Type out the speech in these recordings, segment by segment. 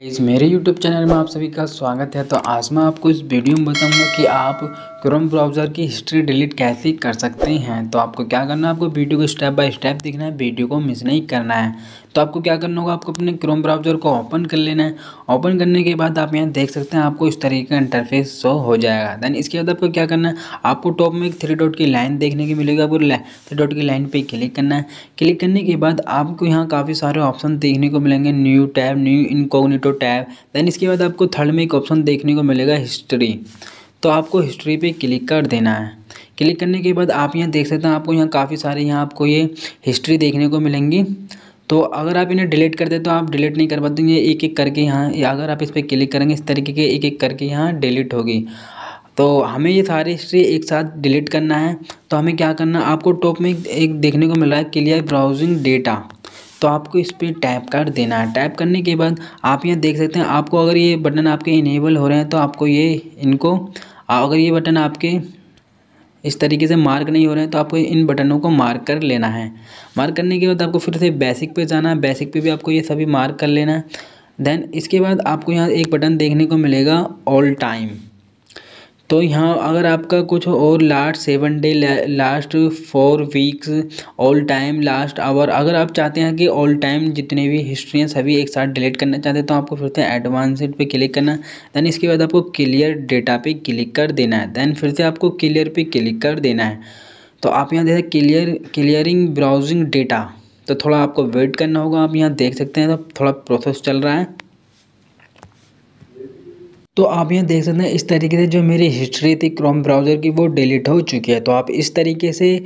इस मेरे YouTube channel में आप सभी का स्वागत है। तो आज मैं आपको इस वीडियो में बताऊँगा कि आप क्रोम ब्राउज़र की हिस्ट्री डिलीट कैसे कर सकते हैं। तो आपको क्या करना है? आपको वीडियो को स्टेप बाय स्टेप देखना है, वीडियो को मिस नहीं करना है। तो आपको क्या करना होगा? आपको अपने क्रोम ब्राउज़र को ओपन कर लेना है। ओपन करने के बाद आप यहाँ देख सकते हैं, आपको इस तरीके का इंटरफेस शो हो जाएगा। देन इसके बाद आपको क्या करना है? आपको टॉप में एक थ्री डॉट की लाइन देखने की मिलेगी। आपको थ्री डॉट की लाइन पर क्लिक करना है। क्लिक करने के बाद आपको यहाँ काफ़ी सारे ऑप्शन देखने को मिलेंगे। New tab new incognito tab then इसके बाद आपको थर्ड में एक ऑप्शन देखने को मिलेगा हिस्ट्री तो आपको हिस्ट्री पे क्लिक कर देना है। क्लिक करने के बाद आप यहाँ देख सकते हैं, आपको यहाँ काफ़ी सारे यहाँ आपको ये हिस्ट्री देखने को मिलेंगी। तो अगर आप इन्हें डिलीट कर दे तो आप डिलीट नहीं कर पाते एक एक करके यहाँ अगर आप इस पर क्लिक करेंगे, इस तरीके के एक एक करके यहाँ डिलीट होगी। तो हमें ये सारी हिस्ट्री एक साथ डिलीट करना है। तो हमें क्या करना आपको टॉप में एक देखने को मिल रहा है क्लियर ब्राउजिंग डेटा तो आपको इस पर टैप कर देना है। टैप करने के बाद आप यहाँ देख सकते हैं, आपको अगर ये बटन आपके इनेबल हो रहे हैं तो आपको ये इनको अगर ये बटन आपके इस तरीके से मार्क नहीं हो रहे हैं तो आपको इन बटनों को मार्क कर लेना है। मार्क करने के बाद आपको फिर से बेसिक पे जाना है। बेसिक पे भी आपको ये सभी मार्क कर लेना है। देन इसके बाद आपको यहाँ एक बटन देखने को मिलेगा ऑल टाइम तो यहाँ अगर आपका कुछ और last seven day last four weeks all time last hour अगर आप चाहते हैं कि ऑल टाइम जितने भी हिस्ट्री हैं सभी एक साथ डिलीट करना चाहते हैं तो आपको फिर से एडवांसड पे क्लिक करना दैन इसके बाद आपको क्लियर डेटा पे क्लिक कर देना है। दैन फिर से आपको क्लियर पे क्लिक कर देना है। तो आप यहाँ देखें क्लियर क्लियरिंग ब्राउजिंग डेटा तो थोड़ा आपको वेट करना होगा। आप यहाँ देख सकते हैं तो थोड़ा प्रोसेस चल रहा है। तो आप यहाँ देख सकते हैं, इस तरीके से जो मेरी हिस्ट्री थी क्रोम ब्राउज़र की, वो डिलीट हो चुकी है। तो आप इस तरीके से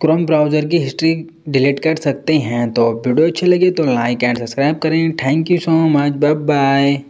क्रोम ब्राउज़र की हिस्ट्री डिलीट कर सकते हैं। तो वीडियो अच्छी लगे तो लाइक एंड सब्सक्राइब करें। Thank you so much bye bye